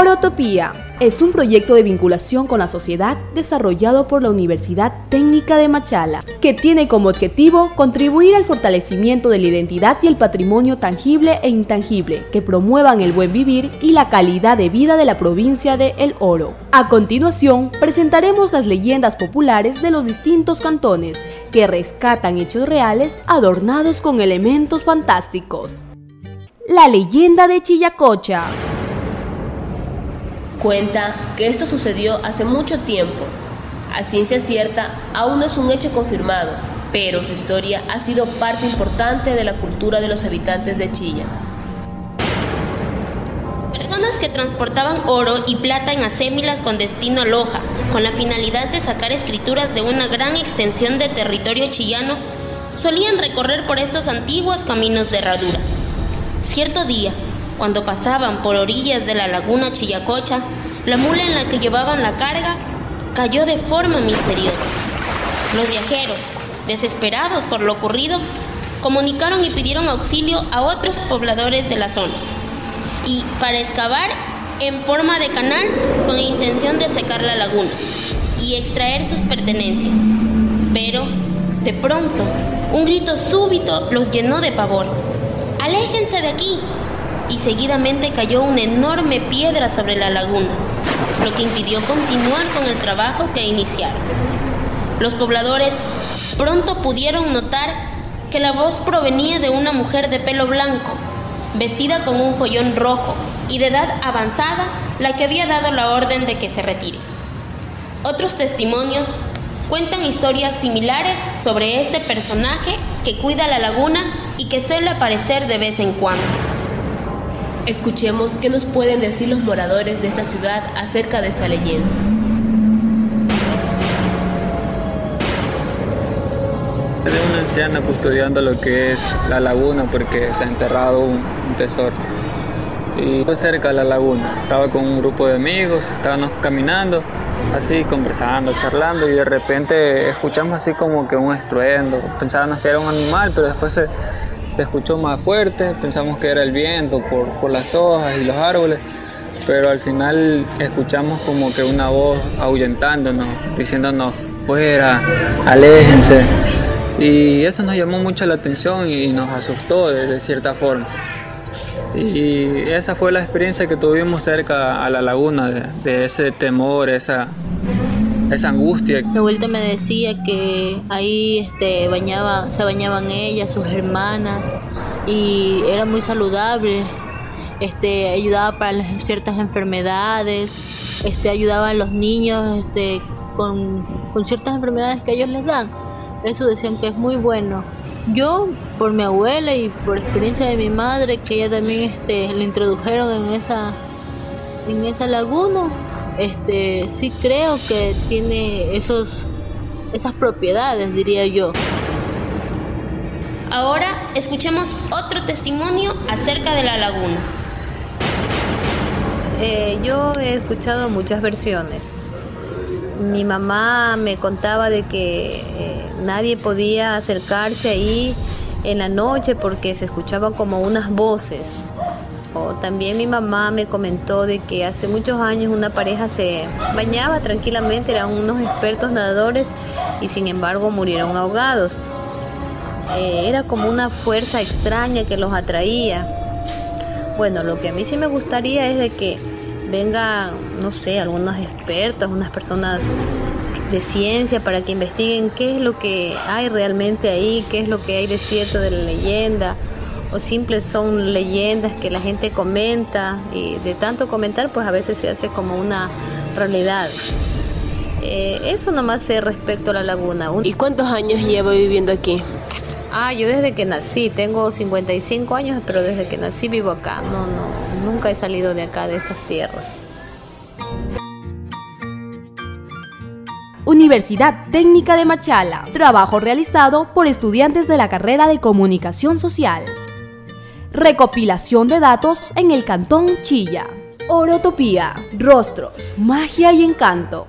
Orotopía es un proyecto de vinculación con la sociedad desarrollado por la Universidad Técnica de Machala, que tiene como objetivo contribuir al fortalecimiento de la identidad y el patrimonio tangible e intangible que promuevan el buen vivir y la calidad de vida de la provincia de El Oro. A continuación, presentaremos las leyendas populares de los distintos cantones que rescatan hechos reales adornados con elementos fantásticos. La leyenda de Chillacocha. Cuenta que esto sucedió hace mucho tiempo. A ciencia cierta, aún no es un hecho confirmado, pero su historia ha sido parte importante de la cultura de los habitantes de Chilla. Personas que transportaban oro y plata en acémilas con destino a Loja, con la finalidad de sacar escrituras de una gran extensión de territorio chillano, solían recorrer por estos antiguos caminos de herradura. Cierto día, cuando pasaban por orillas de la laguna Chillacocha, la mula en la que llevaban la carga cayó de forma misteriosa. Los viajeros, desesperados por lo ocurrido, comunicaron y pidieron auxilio a otros pobladores de la zona. Y para excavar en forma de canal con intención de secar la laguna y extraer sus pertenencias. Pero, de pronto, un grito súbito los llenó de pavor. ¡Aléjense de aquí! Y seguidamente cayó una enorme piedra sobre la laguna, lo que impidió continuar con el trabajo que iniciaron. Los pobladores pronto pudieron notar que la voz provenía de una mujer de pelo blanco, vestida con un follón rojo y de edad avanzada, la que había dado la orden de que se retire. Otros testimonios cuentan historias similares sobre este personaje que cuida la laguna y que suele aparecer de vez en cuando. Escuchemos qué nos pueden decir los moradores de esta ciudad acerca de esta leyenda. Hay una anciana custodiando lo que es la laguna porque se ha enterrado un, tesoro. Y cerca de la laguna. Estaba con un grupo de amigos, estábamos caminando, así conversando, charlando y de repente escuchamos así como que un estruendo. Pensábamos que era un animal, pero después se se escuchó más fuerte, pensamos que era el viento por, por las hojas y los árboles, pero al final escuchamos como que una voz ahuyentándonos, diciéndonos fuera, aléjense. Y eso nos llamó mucho la atención y nos asustó de, cierta forma. Y esa fue la experiencia que tuvimos cerca a la laguna, de, de ese temor, esa, esa angustia. Mi abuelita me decía que ahí este, bañaba, se bañaban ellas, sus hermanas, y era muy saludable. Este, ayudaba para ciertas enfermedades, este, ayudaba a los niños este, con, con ciertas enfermedades que ellos les dan. Eso decían que es muy bueno. Yo, por mi abuela y por experiencia de mi madre, que ella también este, le introdujeron en esa, en esa laguna, este sí creo que tiene esos esas propiedades, diría yo. Ahora escuchemos otro testimonio acerca de la laguna. Eh, yo he escuchado muchas versiones. Mi mamá me contaba de que eh, nadie podía acercarse ahí en la noche porque se escuchaban como unas voces también mi mamá me comentó de que hace muchos años una pareja se bañaba tranquilamente, eran unos expertos nadadores y sin embargo murieron ahogados. Eh, era como una fuerza extraña que los atraía. Bueno, lo que a mí sí me gustaría es de que vengan, no sé, algunos expertos, unas personas de ciencia para que investiguen qué es lo que hay realmente ahí, qué es lo que hay de cierto de la leyenda o simples son leyendas que la gente comenta y de tanto comentar pues a veces se hace como una realidad. Eh, eso nomás sé respecto a la laguna. ¿Y cuántos años llevo viviendo aquí? Ah, yo desde que nací, tengo 55 años, pero desde que nací vivo acá. No, no, nunca he salido de acá, de estas tierras. Universidad Técnica de Machala. Trabajo realizado por estudiantes de la carrera de Comunicación Social. Recopilación de datos en el Cantón Chilla. Orotopía, rostros, magia y encanto.